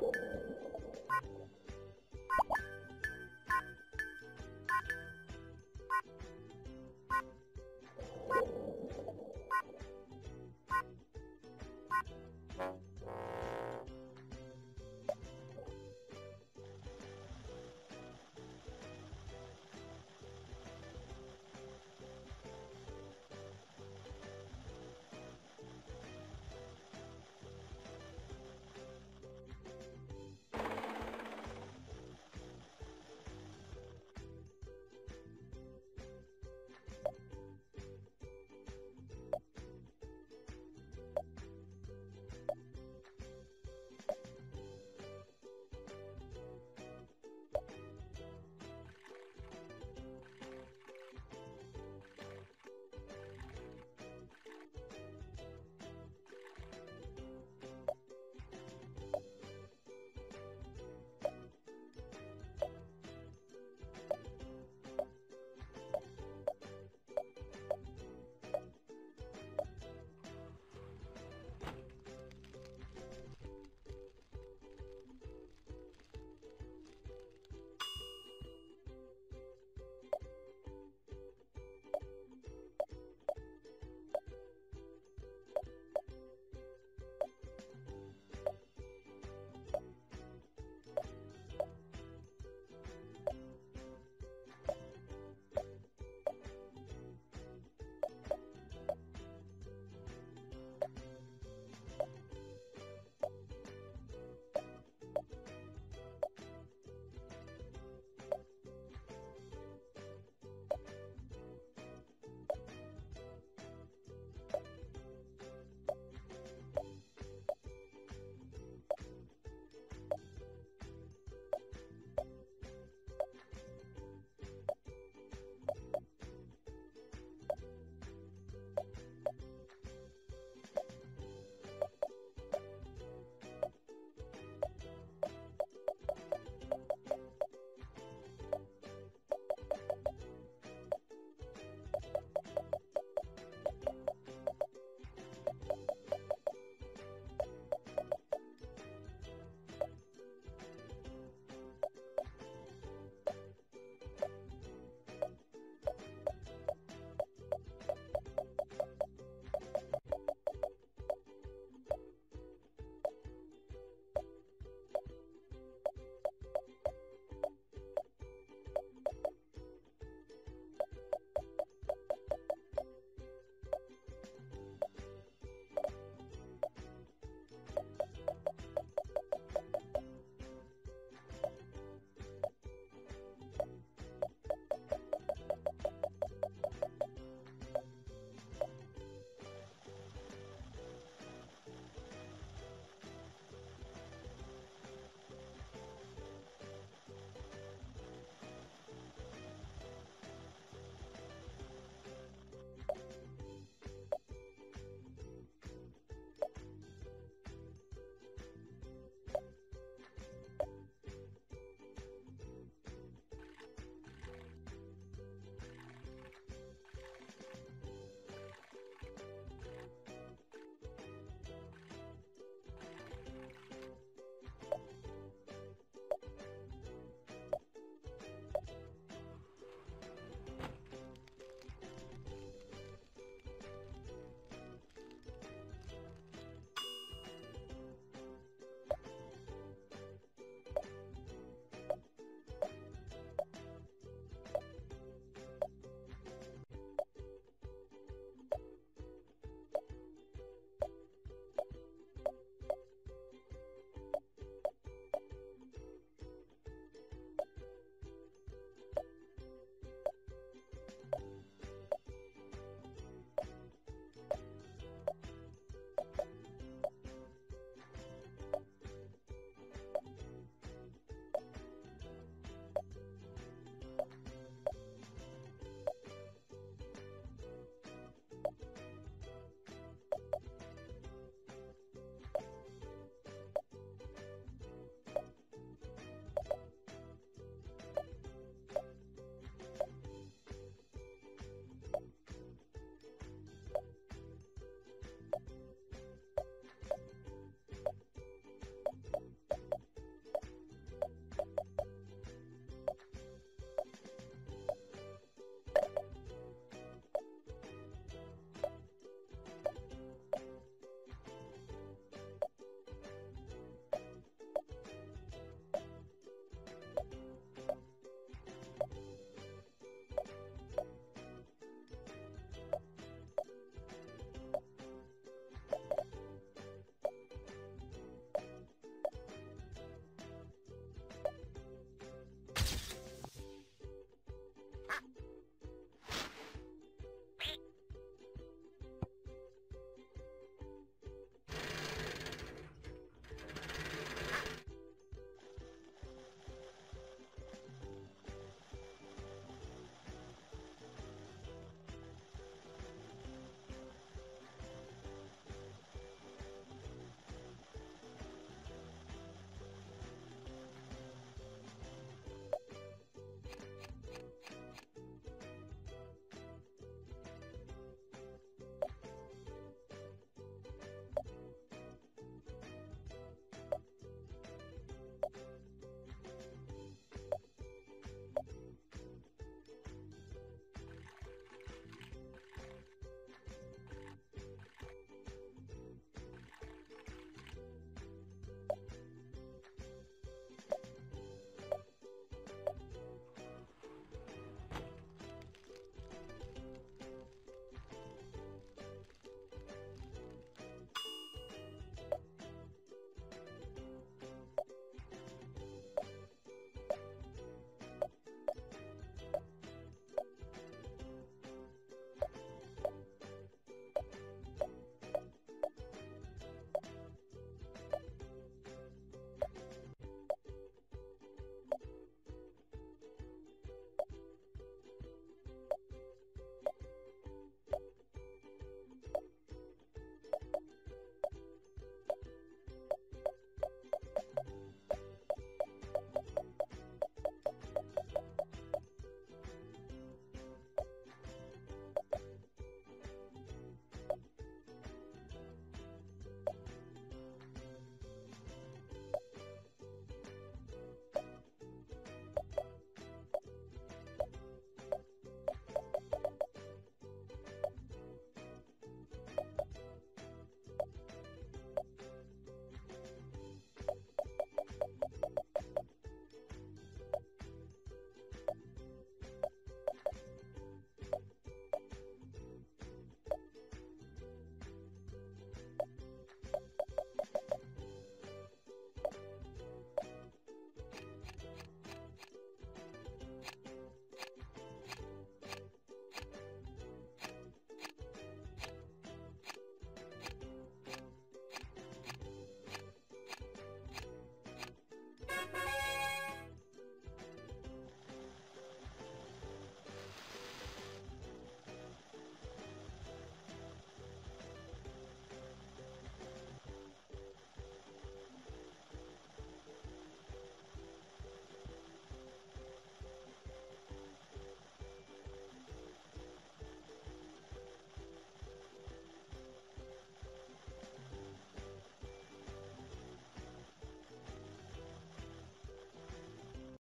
Whoa.